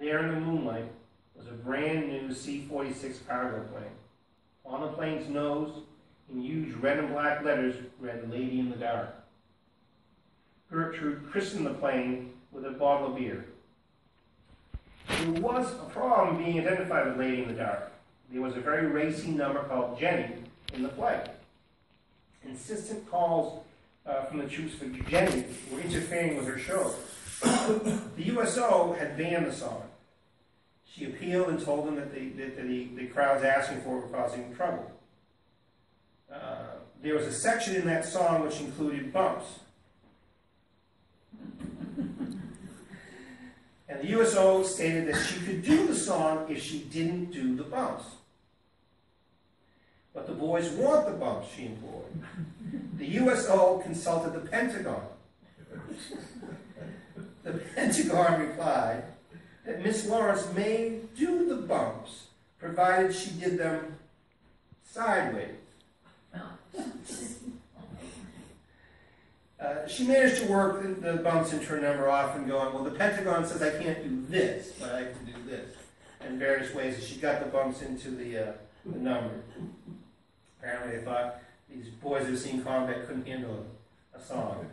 there in the moonlight was a brand new C-46 cargo plane. On the plane's nose, in huge red and black letters, read Lady in the Dark. Gertrude christened the plane with a bottle of beer. There was a problem being identified with Lady in the Dark. There was a very racy number called Jenny in the play. Insistent calls uh, from the troops for Jenny were interfering with her show. The USO had banned the song. She appealed and told them that the, that the, the crowds asking for it were causing trouble. Uh, there was a section in that song which included bumps. And the USO stated that she could do the song if she didn't do the bumps. But the boys want the bumps, she implored. The USO consulted the Pentagon. Pentagon replied that Miss Lawrence may do the bumps, provided she did them sideways. Uh, she managed to work the, the bumps into her number, often going, well, the Pentagon says I can't do this, but I can do this, in various ways. And she got the bumps into the, uh, the number. Apparently, they thought these boys who've seen combat couldn't handle a, a song.